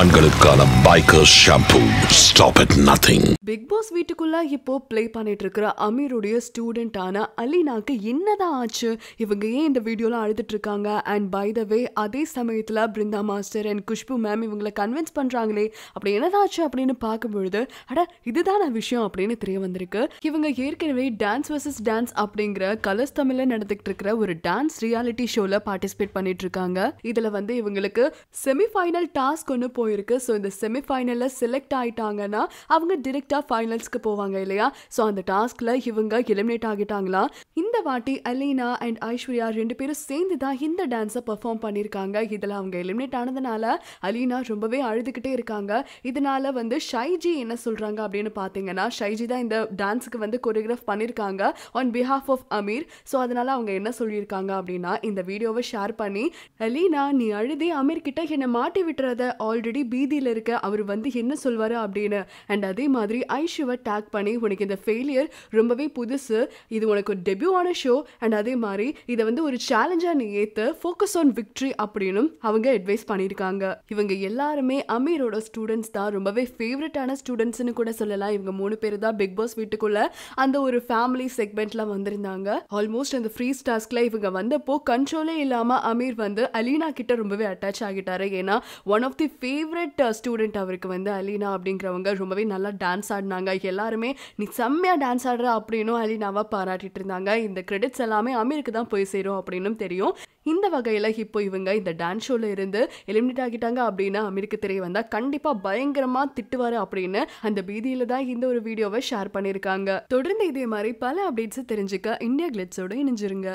ஆண்களுக்கான biker shampoo. Stop at nothing Bigg Boss வீட்டுக்குள்ள இப்போ ப்ளே பண்ணிட்டு இருக்கிற அமீருடைய ஸ்டூடெண்டான அலினாக்கு என்னதான் ஆச்சு? இவங்க ஏன் இந்த வீடியோல அழுதுட்டு இருக்காங்க? அண்ட் பை த வே அதே சமயத்துல Brinda master and Khushbu ma'am இவங்களை கன்வின்ஸ் பண்றாங்களே. அப்படி என்னதான் ஆச்சு அப்படின்னு பார்க்கும்பொழுது அட இதுதான விஷயம் அப்படின்னு தெரிய வந்திருக்கு. இவங்க ஏற்கனவே டான்ஸ் வர்சஸ் டான்ஸ் அப்படிங்கிற கலர்ஸ் தமிழ்ல நடந்துகிட்டு இருக்கிற ஒரு டான்ஸ் ரியாலிட்டி ஷோல பார்ட்டிசிபேட் பண்ணிட்டு இருக்காங்க இதுல வந்து இவங்களுக்கு செமிஃபைனல் டாஸ்க் ஒன்று போய் போயிருக்கு. ஸோ இந்த செமிஃபைனலில் செலக்ட் ஆயிட்டாங்கன்னா அவங்க டிரெக்டாக ஃபைனல்ஸ்க்கு போவாங்க இல்லையா? ஸோ அந்த டாஸ்க்ல இவங்க எலிமினேட் ஆகிட்டாங்களா? இந்த வாட்டி அலீனா அண்ட் ஐஸ்வர்யா ரெண்டு பேரும் சேர்ந்து தான் இந்த டான்ஸை பெர்ஃபார்ம் பண்ணியிருக்காங்க. இதில் அவங்க எலிமினேட் ஆனதுனால அலீனா ரொம்பவே அழுதுகிட்டே இருக்காங்க. இதனால வந்து ஷைஜி என்ன சொல்றாங்க அப்படின்னு பார்த்தீங்கன்னா ஷைஜி தான் இந்த டான்ஸுக்கு வந்து கொரியோகிராஃப் பண்ணியிருக்காங்க on behalf of Ameer so அதனால அவங்க என்ன சொல்லியிருக்காங்க அப்படின்னா இந்த வீடியோவை ஷேர் பண்ணி அலீனா நீ அழுதே அமீர் கிட்ட என்னை மாட்டி விட்டுறத ஆல்ரெடி பீதியில் இருக்க அவர் வந்து என்ன சொல்வார் அப்படின்னு? அண்ட் அதே மாதிரி ஐஷுவை டேக் பண்ணி உனக்கு இந்த ஃபெயிலியர் ரொம்பவே புதுசு. இது உனக்கு ஒரு டெபியூவான ஷோ அண்ட் அதே மாதிரி இதை வந்து ஒரு சேலஞ்சாக நீ ஏற்று ஃபோக்கஸ் ஆன் விக்ட்ரி அப்படின்னு அவங்க அட்வைஸ் பண்ணியிருக்காங்க. இவங்க எல்லாருமே அமீரோட ஸ்டூடெண்ட்ஸ் தான். ரொம்பவே ஃபேவரட்டான ஸ்டூடெண்ட்ஸ்னு கூட சொல்லலாம். இவங்க மூணு பேர் தான் பிக் பாஸ் வீட்டுக்குள்ள அந்த ஒரு ஃபேமிலி செக்மெண்ட்ல வந்திருந்தாங்க. ஆல்மோஸ்ட் அந்த ஃப்ரீ டாஸ்க்ல இவங்க வந்தப்போ கண்ட்ரோலே இல்லாம அமீர் வந்து அலீனா கிட்ட ரொம்பவே அட்டாச் ஆகிட்டாரு. ஏன்னா one of the favourite student uh, அவருக்கு வந்து அலீனா அப்படிங்கிறவங்க ரொம்பவே நல்லா டான்ஸ் ஆடினாங்க. எல்லாருமே நீ செம்மையா டான்ஸ் ஆடுற அப்படின்னும் அலீனாவை பாராட்டிட்டு இருந்தாங்க. இந்த கிரெடிட்ஸ் எல்லாமே அமீருக்கு தான் போய் சேரும் அப்படின்னும் தெரியும். இந்த வகையில் இப்போ இவங்க இந்த டான்ஸ் ஷோவில் இருந்து எலிமினேட் ஆகிட்டாங்க அப்படின்னு அமீருக்கு தெரிய வந்தால் கண்டிப்பாக பயங்கரமாக திட்டுவார் அப்படின்னு அந்த பீதியில் தான் இந்த ஒரு வீடியோவை ஷேர் பண்ணியிருக்காங்க தொடர்ந்து இதே மாதிரி பல அப்டேட்ஸை தெரிஞ்சுக்க இந்தியா கிளிட்ஸோடு இணைஞ்சிருங்க.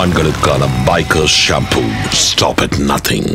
ஆண்களுக்கான biker shampoo stop at nothing